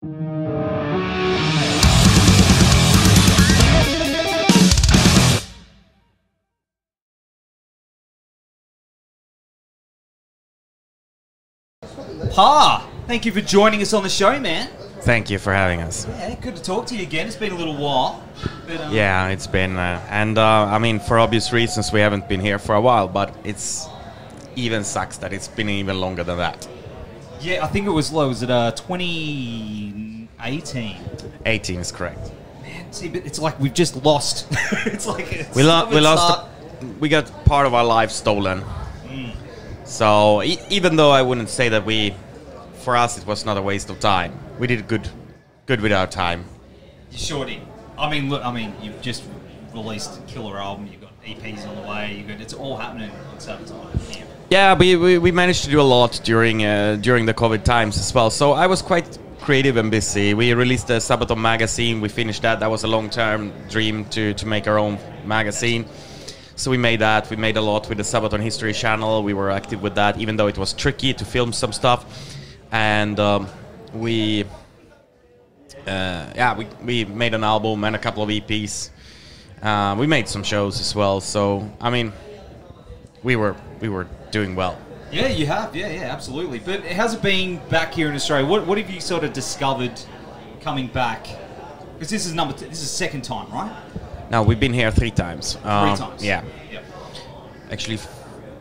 Pär, thank you for joining us on the show, man. Thank you for having us. Yeah, good to talk to you again. It's been a little while. But, um, Yeah, it's been, uh, and uh, I mean, for obvious reasons, we haven't been here for a while, but it's even sucks that it's been even longer than that. Yeah, I think it was low. Was it uh, 2018? 18 is correct. Man, see, but it's like we've just lost. it's like it's We, lo- we lost, a- we got part of our life stolen. So e- even though I wouldn't say that we, for us, it was not a waste of time. We did good, good with our time. You sure did. I mean, look. I mean, you've just released a killer album. You've got EPs on the way. You've got it's all happening on Sabotage. Yeah. Yeah, we, we, we managed to do a lot during uh, during the COVID times as well. So I was quite creative and busy. We released the Sabaton magazine. We finished that. That was a long term dream to, to make our own magazine. So we made that. We made a lot with the Sabaton History Channel. We were active with that, even though it was tricky to film some stuff. And um, we, uh, yeah, we, we made an album and a couple of EPs. Uh, we made some shows as well. So I mean, we were we were doing well. Yeah, you have. Yeah, yeah, absolutely. But how's it been back here in Australia? What, what have you sort of discovered coming back? Because this is number. T- this is second time, right? No, we've been here three times. Three Um, times. Yeah, Yep. actually, f-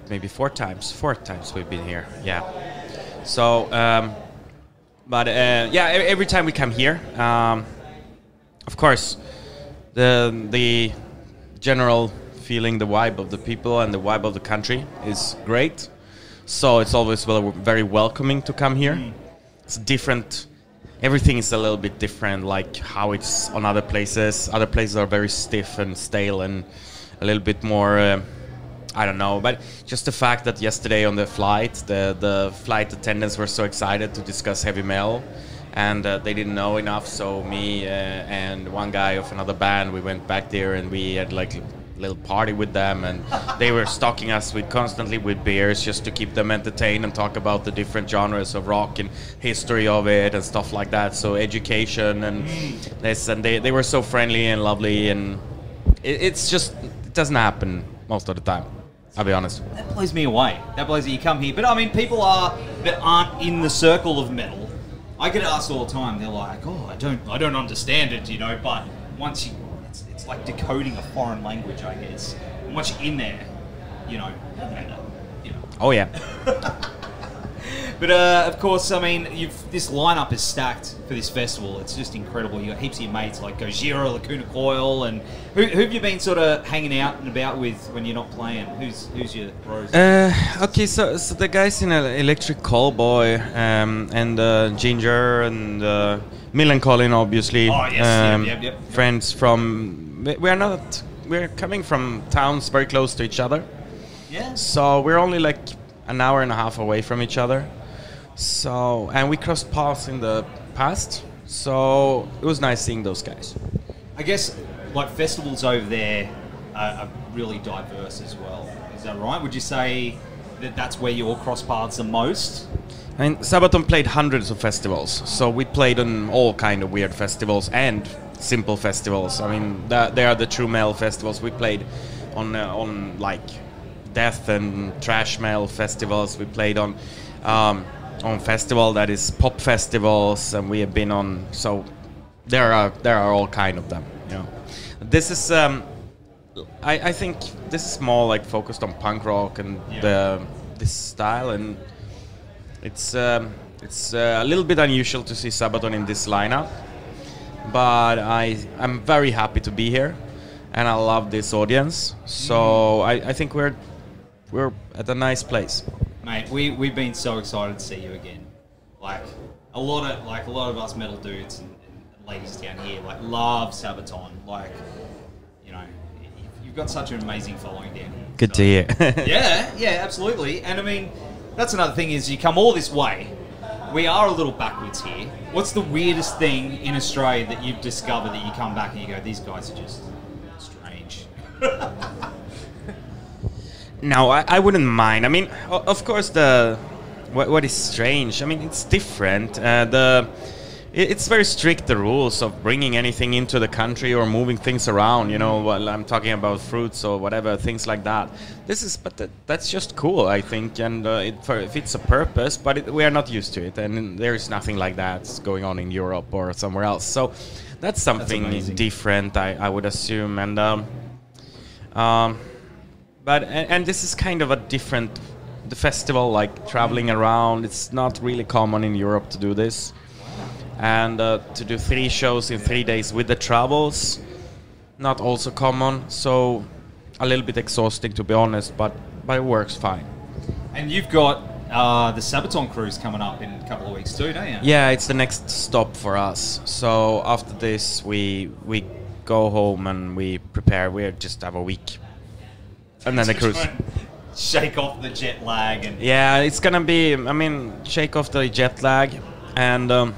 maybe four times. Four times we've been here. Yeah. So, um, but uh, yeah, e- every time we come here, um, of course, the the general feeling, the vibe of the people and the vibe of the country is great. So it's always well, very welcoming to come here. It's different. Everything is a little bit different, like how it's on other places. Other places are very stiff and stale and a little bit more. Uh, I don't know, but just the fact that yesterday on the flight, the the flight attendants were so excited to discuss heavy metal, and uh, they didn't know enough. So me uh, and one guy of another band, we went back there and we had like little party with them, and they were stocking us with constantly with beers just to keep them entertained and talk about the different genres of rock and history of it and stuff like that. So education and this, and they they were so friendly and lovely, and it, it's just it doesn't happen most of the time. I'll be honest. That blows me away. That blows that you come here. But I mean, people are that aren't in the circle of metal. I get asked all the time. They're like, "Oh, I don't, I don't understand it," you know. But once you, like decoding a foreign language, I guess. And once you're in there, you know, you know. Oh yeah. But uh, of course, I mean, you've this lineup is stacked for this festival. It's just incredible. You got heaps of your mates like Gojira, Lacuna Coil, and who, who have you been sort of hanging out and about with when you're not playing? Who's who's your bros? Uh, okay, so so the guys in Electric Callboy um, and uh, Ginger and uh, Milan Colin, obviously. Oh, yes, um, yep, yep, yep. Friends from. We- We're not. We're coming from towns very close to each other, yeah. so we're only like an hour and a half away from each other. So and we crossed paths in the past, so it was nice seeing those guys. I guess like festivals over there are, are really diverse as well. Is that right? Would you say that that's where you all cross paths the most? I mean, Sabaton played hundreds of festivals, so we played on all kind of weird festivals and simple festivals. I mean, that, they are the true metal festivals. We played on uh, on like death and trash metal festivals. We played on um, on festival that is pop festivals, and we have been on. So there are there are all kind of them. You know, this is. Um, I, I think this is more like focused on punk rock and Yeah. the this style and it's um, it's uh, a little bit unusual to see Sabaton in this lineup, but I I'm very happy to be here, and I love this audience. So I, I think we're we're at a nice place. Mate, we we've been so excited to see you again. Like a lot of like a lot of us metal dudes and, and ladies down here like love Sabaton. Like you know, you've- got such an amazing following down here. Good So- to hear. yeah, yeah, absolutely. And I mean, that's another thing is you come all this way. We are a little backwards here. What's the weirdest thing in Australia that you've discovered that you come back and you go, these guys are just strange? No, I, I wouldn't mind. I mean, of course, the what, what is strange. I mean, it's different. Uh, the it's very strict the rules of bringing anything into the country or moving things around. You know, well, I'm talking about fruits or whatever things like that. This is, but that, that's just cool, I think, and uh, it for, fits a purpose. But it, we are not used to it, and there is nothing like that going on in Europe or somewhere else. So that's something amazing. different, I, I would assume, and. Um, um, but and, and this is kind of a different the festival like traveling around it's not really common in europe to do this and uh, to do three shows in three days with the travels. Not also common so a little bit exhausting to be honest but but it works fine. And you've got uh, the Sabaton cruise coming up in a couple of weeks too, don't you? yeah it's the next stop for us. So after this we we go home and we prepare. We just have a week. And then the cruise. Shake off the jet lag and Yeah, it's gonna be. I mean, shake off the jet lag, and um,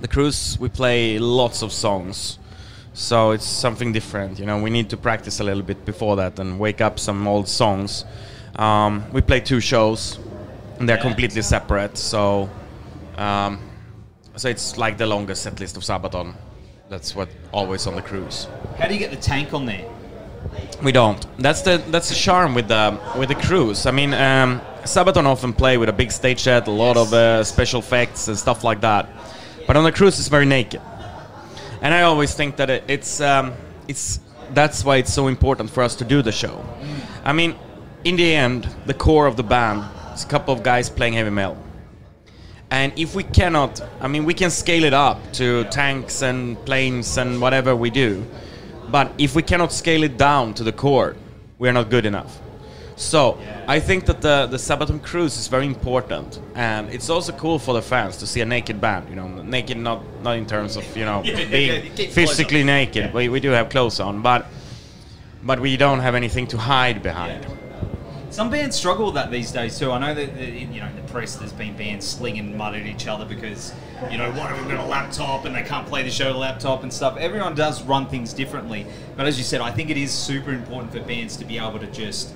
the cruise. We play lots of songs, so it's something different. You know, we need to practice a little bit before that and wake up some old songs. Um, we play two shows, and they're completely separate. So, um, so it's like the longest set list of Sabaton. That's what always on the cruise. how do you get the tank on there? We don't. That's the that's the charm with the with the cruise. I mean, um, Sabaton often play with a big stage set, a lot of uh, special effects and stuff like that. But on the cruise, it's very naked. And I always think that it, it's um, it's that's why it's so important for us to do the show. I mean, in the end, the core of the band is a couple of guys playing heavy metal. And if we cannot, I mean, we can scale it up to tanks and planes and whatever we do. But if we cannot scale it down to the core, we are not good enough. So I think that the the Sabaton cruise is very important, and it's also cool for the fans to see a naked band. You know, naked not not in terms of you know being physically naked. We, we do have clothes on, but but we don't have anything to hide behind. Some bands struggle with that these days too. I know that, you know in the press there's been bands slinging mud at each other because you know of them got a laptop and they can't play the show to laptop and stuff. Everyone does run things differently, but as you said, I think it is super important for bands to be able to just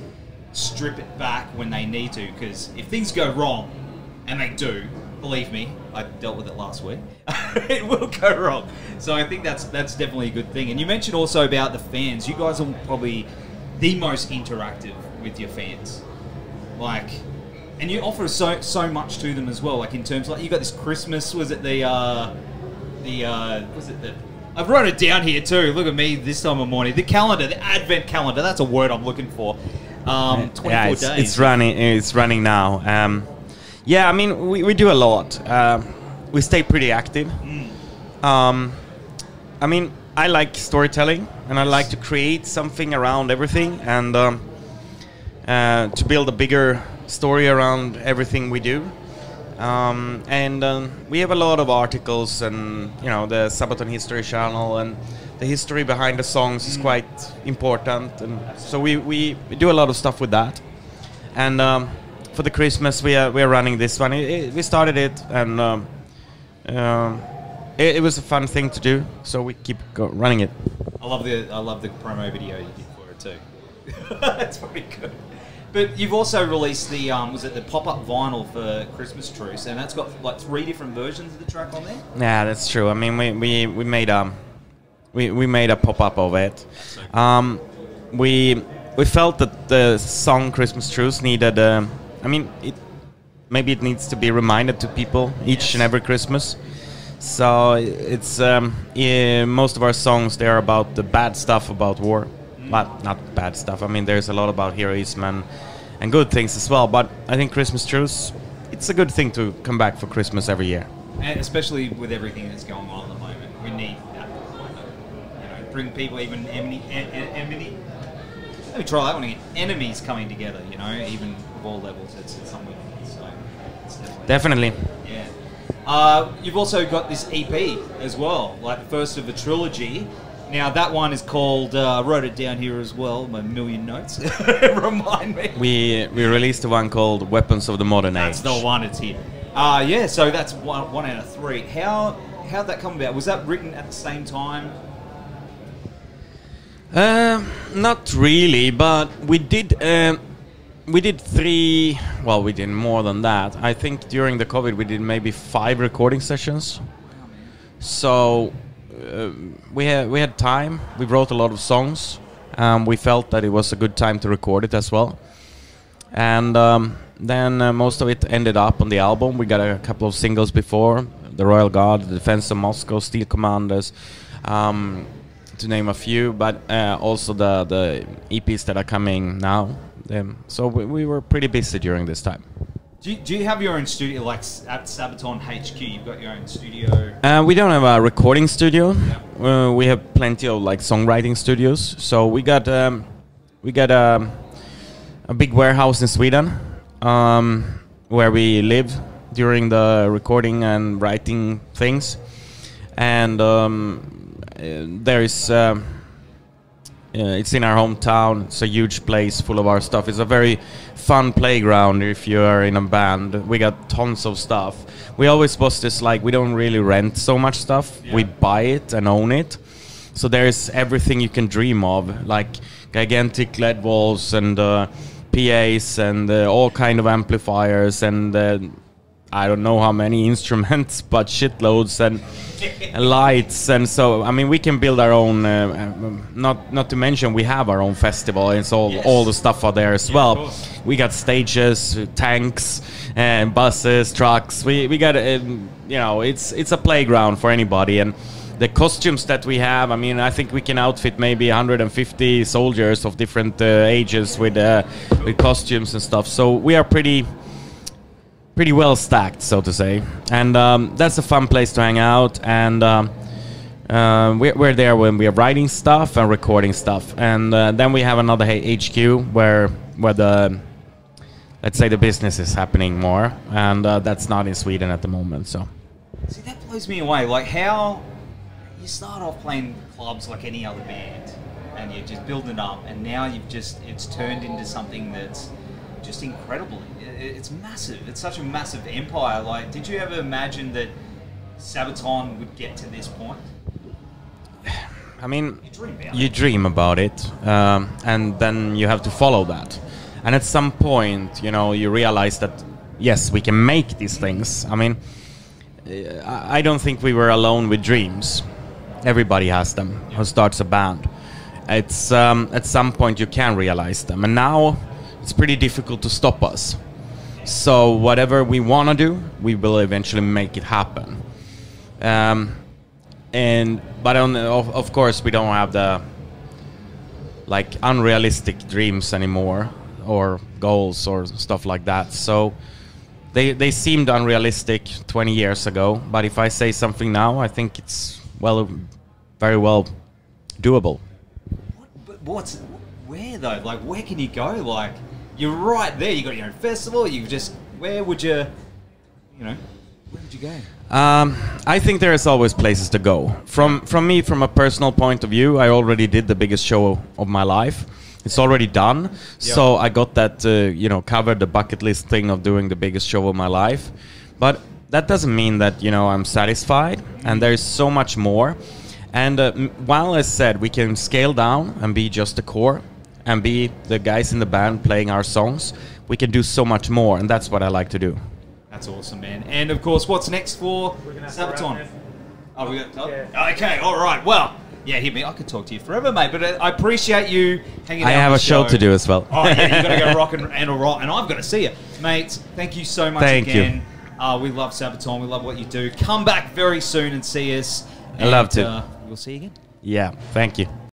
strip it back when they need to because if things go wrong, and they do, believe me, I dealt with it last week. it will go wrong. So I think that's that's definitely a good thing. And you mentioned also about the fans. You guys are probably the most interactive with your fans. Like and you offer so so much to them as well. Like in terms like you got this Christmas, was it the uh the uh was it the I've wrote it down here too. Look at me this time of morning. The calendar, the advent calendar, that's a word I'm looking for. Um, 24 yeah, it's, days. it's running. It's running now. Um, yeah, I mean, we, we do a lot. Um we stay pretty active. Um, I mean, I like storytelling, and I like to create something around everything, and um, uh, to build a bigger story around everything we do. Um, and um, we have a lot of articles, and you know, the Sabaton History Channel, and the history behind the songs is quite important, and so we, we, we do a lot of stuff with that. And um, for the Christmas, we are we are running this one. It, it- we started it, and um, um, it, it was a fun thing to do, so we keep go, running it. I love the I love the promo video you did for it too. That's pretty good. But you've also released the um, was it the pop up vinyl for Christmas Truce, and that's got like three different versions of the track on there. Yeah, that's true. I mean, we, we, we made a we, we made a pop up of it. Um, we we felt that the song "Christmas Truce" needed. Um, I mean, it maybe it needs to be reminded to people each Yes. and every Christmas. So it's um, yeah, most of our songs they are about the bad stuff about war, but not bad stuff. I mean, there's a lot about heroism and, and good things as well. But I think Christmas Truce, it's a good thing to come back for Christmas every year. And especially with everything that's going on at the moment, we need that. You know, bring people even enemy, en- en- enemy. Let me try that one again. Enemies coming together. You know, even of all levels. It's, it's something. So it's definitely. Definitely. Yeah. Uh, you've also got this EP as well, like the first of a trilogy. Now that one is called. Uh, I wrote it down here as well. My million notes. Remind me. We we released the one called Weapons of the Modern That's Age. the one. It's here. Uh, yeah. So that's one, one out of three. How how'd that come about? Was that written at the same time? Um, not really, but we did. Um, we did three. Well, we did more than that. I think during the COVID we did maybe five recording sessions. So uh, we had we had time. We wrote a lot of songs. Um, we felt that it was a good time to record it as well. And um, then uh, most of it ended up on the album. We got a couple of singles before: "The Royal Guard," "The Defense of Moscow," "Steel Commanders," um, to name a few. But uh, also the the EPs that are coming now. Um, so we, we were pretty busy during this time. Do you, do you have your own studio, like at Sabaton HQ? You've got your own studio. Uh, we don't have a recording studio. Uh, we have plenty of like songwriting studios. So we got um, we got um, a big warehouse in Sweden um, where we live during the recording and writing things, and um, there is. Um, uh, it's in our hometown. It's a huge place full of our stuff. It's a very fun playground if you are in a band. We got tons of stuff. We always was this like we don't really rent so much stuff. We buy it and own it. So there's everything you can dream of, like gigantic LED walls and uh, PAs and uh, all kind of amplifiers and uh, I don't know how many instruments, but shitloads and, and lights, and so I mean we can build our own. Uh, um, not not to mention we have our own festival. It's all Yes. all the stuff are there as of well. We got stages, uh, tanks, and buses, trucks. We we got um, you know it's it's a playground for anybody and. The costumes that we have, I mean, I think we can outfit maybe 150 soldiers of different uh, ages with uh, with costumes and stuff. So we are pretty pretty well stacked, so to say. And um, that's a fun place to hang out. And um, uh, we're, we're there when we are writing stuff and recording stuff. And uh, then we have another HQ where where the let's say the business is happening more, and uh, that's not in Sweden at the moment. So See, that blows me away. Like how you start off playing clubs like any other band, and you're just building it up, and now you've just it's turned into something that's just incredible. It's massive. It's such a massive empire. Like, did you ever imagine that Sabaton would get to this point? I mean, You dream about you it. dream about it, um, and then you have to follow that. And at some point, you know, you realize that yes, we can make these things. I mean, uh, I I don't think we were alone with dreams. Everybody has them who starts a band. It's um, at some point you can realize them, and now it's pretty difficult to stop us. So whatever we want to do, we will eventually make it happen. Um, and but on the, of, of course we don't have the like unrealistic dreams anymore or goals or stuff like that so they they seemed unrealistic 20 years ago but if i say something now i think it's well very well doable What, but what's where though? Like, where can you go? Like, you're right there. You got your own festival. You just where would you, you know, where would you go? Um, I think there is always places to go. From from me, from a personal point of view, I already did the biggest show of my life. It's already done, so I got that uh, you know covered the bucket list thing of doing the biggest show of my life. But that doesn't mean that you know I'm satisfied, and there is so much more. And uh, while I said we can scale down and be just the core, and be the guys in the band playing our songs, we can do so much more, and that's what I like to do. That's awesome, man. And of course, what's next for gonna have to wrap Sabaton? Oh, we got. oh, Yeah. Okay, all right. Well, yeah, hit me. I could talk to you forever, mate. But uh, I appreciate you hanging out. I have a show to do as well. Oh yeah, you got to go rock and, and a rock, and I've got to see you, mates. Thank you so much Thank you. again. Uh, we love Sabaton. We love what you do. Come back very soon and see us. I love to. Uh, we'll see you again. Yeah, thank you.